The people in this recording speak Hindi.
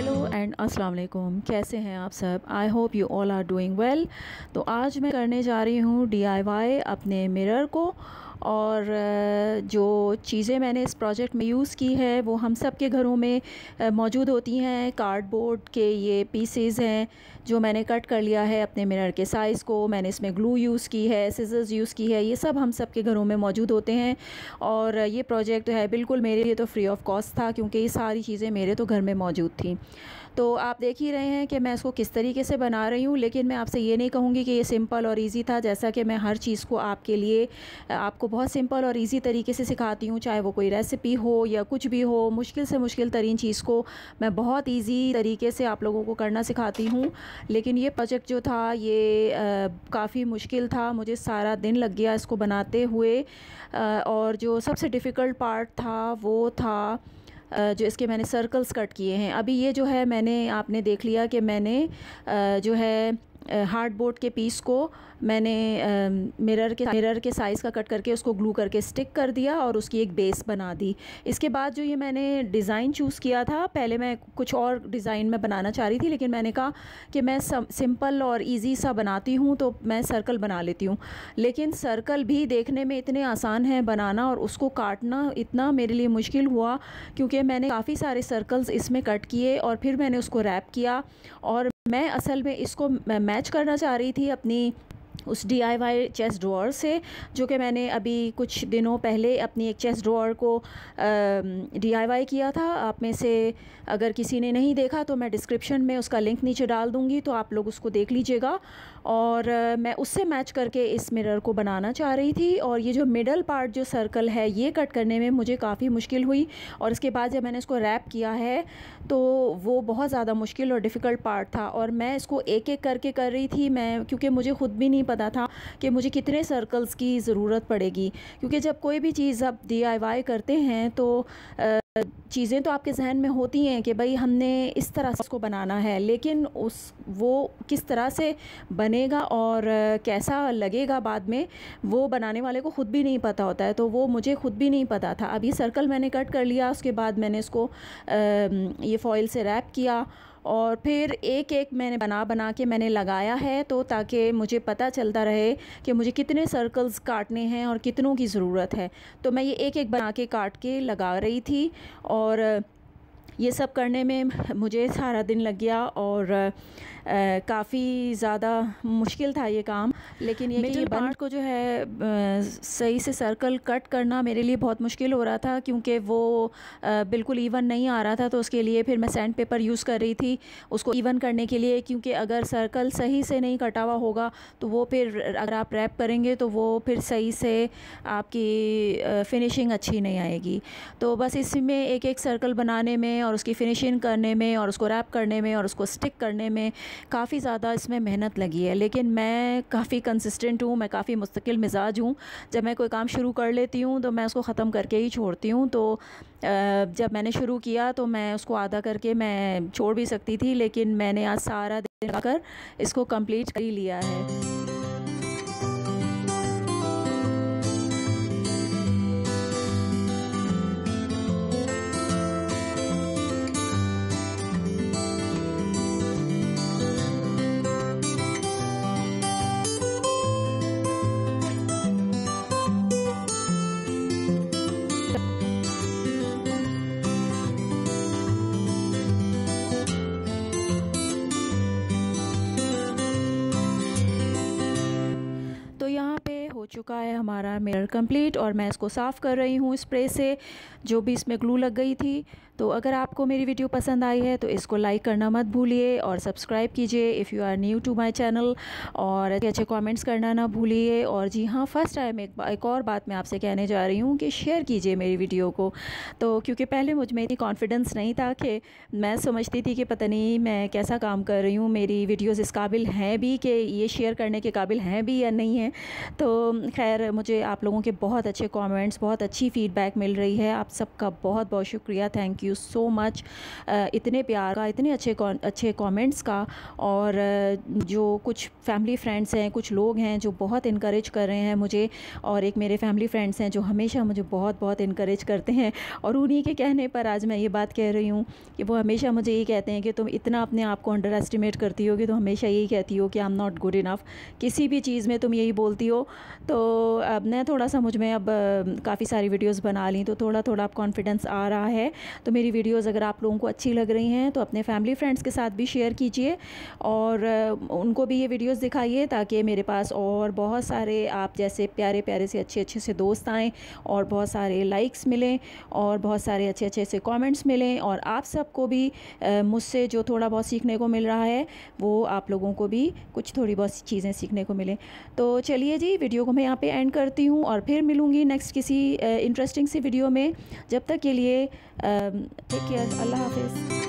हेलो एंड अस्सलाम वालेकुम। कैसे हैं आप सब? I hope you all are doing well तो आज मैं करने जा रही हूँ डी अपने मिरर को और जो चीज़ें मैंने इस प्रोजेक्ट में यूज़ की है, वो हम सब के घरों में मौजूद होती हैं। कार्डबोर्ड के ये पीसेस हैं, जो मैंने कट कर लिया है अपने मिरर के साइज़ को। मैंने इसमें ग्लू यूज़ की है, सीजर्स यूज़ की है, ये सब हम सब के घरों में मौजूद होते हैं। और, ये प्रोजेक्ट है बिल्कुल मेरे लिए तो फ्री ऑफ़ कॉस्ट था, क्योंकि ये सारी चीज़ें मेरे तो घर में मौजूद थी। तो आप देख ही रहे हैं कि मैं इसको किस तरीके से बना रही हूँ, लेकिन मैं आपसे ये नहीं कहूँगी कि ये सिंपल और इजी था, जैसा कि मैं हर चीज़ को आपके लिए, आपको बहुत सिंपल और इजी तरीके से सिखाती हूँ चाहे वो कोई रेसिपी हो या कुछ भी हो मुश्किल से मुश्किल तरीन चीज़ को मैं बहुत ईजी तरीके से आप लोगों को करना सिखाती हूँ। लेकिन ये प्रोजेक्ट जो था ये काफ़ी मुश्किल था मुझे सारा दिन लग गया इसको बनाते हुए। आ, और जो सबसे डिफ़िकल्ट पार्ट था वो था जो इसके मैंने सर्कल्स कट किए हैं। अभी ये जो है मैंने आपने देख लिया कि मैंने जो है हार्ड बोर्ड के पीस को मैंने मिरर के मिरर के साइज़ का कट करके उसको ग्लू करके स्टिक कर दिया और उसकी एक बेस बना दी। इसके बाद जो ये मैंने डिज़ाइन चूज़ किया था, पहले मैं कुछ और डिज़ाइन में बनाना चाह रही थी, लेकिन मैंने कहा कि मैं सिंपल और इजी सा बनाती हूँ तो मैं सर्कल बना लेती हूँ। लेकिन सर्कल भी देखने में इतने आसान है बनाना और उसको काटना इतना मेरे लिए मुश्किल हुआ, क्योंकि मैंने काफ़ी सारे सर्कल्स इसमें कट किए और फिर मैंने उसको रैप किया और मैं असल में इसको मैच करना चाह रही थी अपनी उस D I Y chest drawer से, जो कि मैंने अभी कुछ दिनों पहले अपनी एक चेस्ट ड्रॉर को डी आई वाई किया था। आप में से अगर किसी ने नहीं देखा तो मैं डिस्क्रिप्शन में उसका लिंक नीचे डाल दूँगी तो आप लोग उसको देख लीजिएगा। और मैं उससे मैच करके इस मिरर को बनाना चाह रही थी। और ये जो मिडल पार्ट जो सर्कल है, ये कट करने में मुझे काफ़ी मुश्किल हुई। और इसके बाद जब मैंने इसको रैप किया है तो वो बहुत ज़्यादा मुश्किल और डिफ़िकल्ट पार्ट था। और मैं इसको एक एक करके कर रही थी। मैं, क्योंकि मुझे ख़ुद भी नहीं पता था कि मुझे कितने सर्कल्स की ज़रूरत पड़ेगी। क्योंकि जब कोई भी चीज़ आप डी करते हैं तो चीज़ें तो आपके जहन में होती हैं कि भाई हमने इस तरह से उसको बनाना है, लेकिन उस, वो किस तरह से बनेगा और कैसा लगेगा बाद में, वो बनाने वाले को ख़ुद भी नहीं पता होता है। तो वो मुझे ख़ुद भी नहीं पता था। अभी सर्कल मैंने कट कर लिया, उसके बाद मैंने इसको ये फॉइल से रैप किया और फिर एक एक मैंने बना बना के मैंने लगाया है तो ताकि मुझे पता चलता रहे कि मुझे कितने सर्कल्स काटने हैं और कितनों की ज़रूरत है। तो मैं ये एक एक बना के काट के लगा रही थी और ये सब करने में मुझे सारा दिन लग गया और काफ़ी ज़्यादा मुश्किल था ये काम। लेकिन ये कि बंद को जो है आ, सही से सर्कल कट करना मेरे लिए बहुत मुश्किल हो रहा था क्योंकि वो आ, बिल्कुल इवन नहीं आ रहा था तो उसके लिए फिर मैं सैंड पेपर यूज़ कर रही थी उसको इवन करने के लिए क्योंकि अगर सर्कल सही से नहीं कटा हुआ होगा तो वो फिर अगर आप रैप करेंगे तो वो फिर सही से आपकी फ़िनिशिंग अच्छी नहीं आएगी। तो बस इसमें एक एक सर्कल बनाने में और उसकी फ़िनिशिंग करने में और उसको रैप करने में और उसको स्टिक करने में काफ़ी ज़्यादा इसमें मेहनत लगी है। लेकिन मैं काफ़ी कंसिस्टेंट हूँ, मैं काफ़ी मुस्तकिल मिजाज हूँ। जब मैं कोई काम शुरू कर लेती हूँ तो मैं उसको ख़त्म करके ही छोड़ती हूँ। तो जब मैंने शुरू किया तो मैं उसको आधा करके मैं छोड़ भी सकती थी, लेकिन मैंने आज सारा दिन कर इसको कंप्लीट कर ही लिया है। चुका है हमारा मिरर कंप्लीट और मैं इसको साफ़ कर रही हूँ स्प्रे से, जो भी इसमें ग्लू लग गई थी। तो अगर आपको मेरी वीडियो पसंद आई है तो इसको लाइक करना मत भूलिए और सब्सक्राइब कीजिए। If you are new to my channel और अच्छे अच्छे कमेंट्स करना ना भूलिए। और जी हाँ फ़र्स्ट टाइम एक एक और बात मैं आपसे कहने जा रही हूँ कि शेयर कीजिए मेरी वीडियो को। तो क्योंकि पहले मुझमें इतनी कॉन्फिडेंस नहीं था कि मैं समझती थी कि पता नहीं मैं कैसा काम कर रही हूँ, मेरी वीडियोज़ इस काबिल हैं भी कि ये शेयर करने के काबिल हैं भी या नहीं हैं। तो खैर, मुझे आप लोगों के बहुत अच्छे कमेंट्स बहुत अच्छी फ़ीडबैक मिल रही है। आप सबका बहुत बहुत शुक्रिया। थैंक यू सो मच इतने प्यार का, इतने अच्छे अच्छे कमेंट्स का और जो कुछ फैमिली फ्रेंड्स हैं, कुछ लोग हैं जो बहुत इनक्रेज कर रहे हैं मुझे और एक मेरे फैमिली फ्रेंड्स हैं जो हमेशा मुझे बहुत बहुत इनक्रेज करते हैं और उन्हीं के कहने पर आज मैं ये बात कह रही हूँ कि वो हमेशा मुझे यही कहते हैं कि तुम इतना अपने आप को अंडर एस्टिमेट करती हो कि तुम हमेशा यही कहती हो कि I am not good enough किसी भी चीज़ में तुम यही बोलती हो तो अब मैं थोड़ा सा मुझमें अब काफ़ी सारी वीडियोस बना ली तो थोड़ा थोड़ा अब कॉन्फिडेंस आ रहा है। तो मेरी वीडियोस अगर आप लोगों को अच्छी लग रही हैं तो अपने फैमिली फ्रेंड्स के साथ भी शेयर कीजिए और उनको भी ये वीडियोस दिखाइए ताकि मेरे पास और बहुत सारे आप जैसे प्यारे प्यारे से अच्छे अच्छे से दोस्त आएँ और बहुत सारे लाइक्स मिलें और बहुत सारे अच्छे अच्छे से कॉमेंट्स मिलें और आप सबको भी मुझसे जो थोड़ा बहुत सीखने को मिल रहा है, वो आप लोगों को भी कुछ थोड़ी बहुत चीज़ें सीखने को मिलें। तो चलिए जी, वीडियो को मैं यहाँ पे एंड करती हूँ और फिर मिलूँगी नेक्स्ट किसी इंटरेस्टिंग सी वीडियो में। जब तक के लिए टेक केयर अल्लाह हाफिज़।